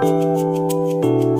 Música